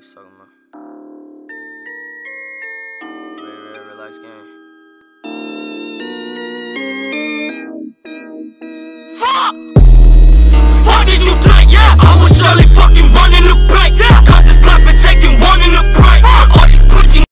Alex talking about?